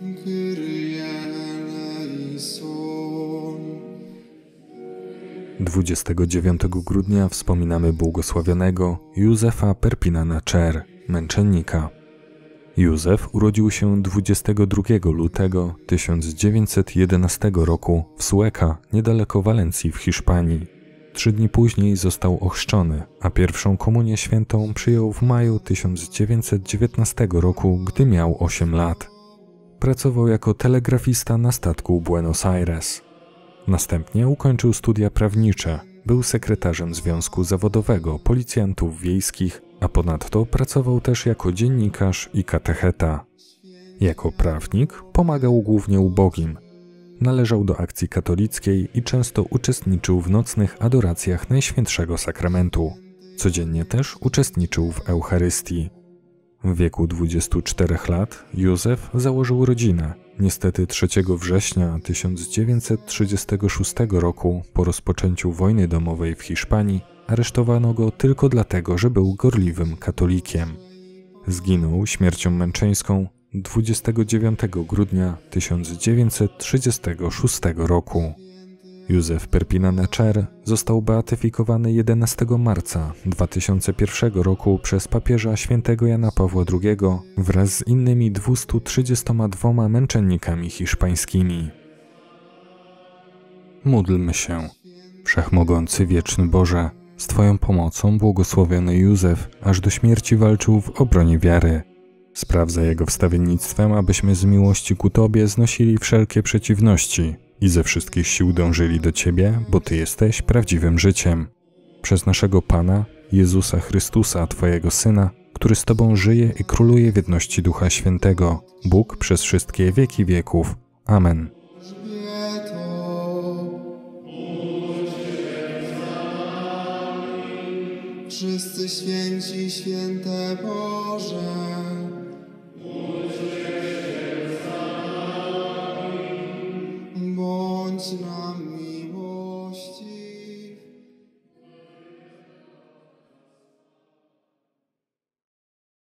Kyrie eleison. 29 grudnia wspominamy błogosławionego Józefa Perpinana Czer, męczennika. Józef urodził się 22 lutego 1911 roku w Sueca, niedaleko Walencji w Hiszpanii. Trzy dni później został ochrzczony, a pierwszą komunię świętą przyjął w maju 1919 roku, gdy miał 8 lat. Pracował jako telegrafista na statku Buenos Aires. Następnie ukończył studia prawnicze, był sekretarzem Związku Zawodowego Policjantów Wiejskich, a ponadto pracował też jako dziennikarz i katecheta. Jako prawnik pomagał głównie ubogim. Należał do akcji katolickiej i często uczestniczył w nocnych adoracjach Najświętszego Sakramentu. Codziennie też uczestniczył w Eucharystii. W wieku 24 lat Józef założył rodzinę. Niestety 3 września 1936 roku, po rozpoczęciu wojny domowej w Hiszpanii, aresztowano go tylko dlatego, że był gorliwym katolikiem. Zginął śmiercią męczeńską 29 grudnia 1936 roku. Józef Perpinaneczer został beatyfikowany 11 marca 2001 roku przez papieża świętego Jana Pawła II wraz z innymi 232 męczennikami hiszpańskimi. Módlmy się. Wszechmogący wieczny Boże, z Twoją pomocą błogosławiony Józef aż do śmierci walczył w obronie wiary. Spraw za jego wstawiennictwem, abyśmy z miłości ku Tobie znosili wszelkie przeciwności i ze wszystkich sił dążyli do Ciebie, bo Ty jesteś prawdziwym życiem. Przez naszego Pana, Jezusa Chrystusa, Twojego Syna, który z Tobą żyje i króluje w jedności Ducha Świętego, Bóg przez wszystkie wieki wieków. Amen. Wszyscy święci, święte Boże.